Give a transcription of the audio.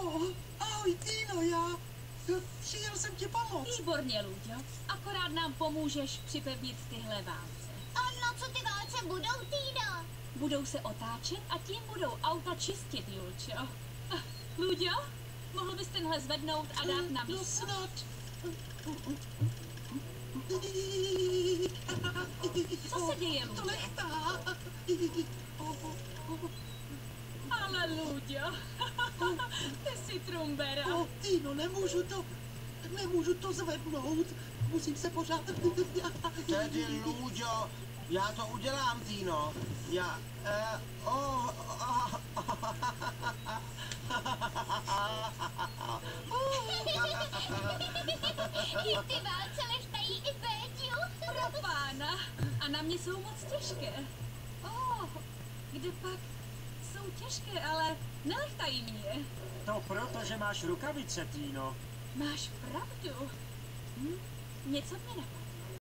Oh, ahoj, Týno, já... Přijel jsem ti pomoct. Výborně, Luďo. Akorát nám pomůžeš připevnit tyhle válce. A na co ty válce budou, Týno? Budou se otáčet a tím budou auta čistit, Julčo. Ah, Luďo, mohl bys tenhle zvednout a dát na No místo? snad. Co se děje, To Luďo? nechtá. Ale Luďo, jsi trumbera. Oh, Týno, nemůžu to... Nemůžu to zvednout. Musím se pořád... Tedy Lůďo, já to udělám, Týno. Já, eh, oh, I ty válce leštají i Péťu. Pro pána. A na mě jsou moc těžké. Oh, kde pak jsou těžké, ale nelechtají mě. To proto, že máš rukavice, Týno. Máš pravdu. Hm? Něco mě napadlo.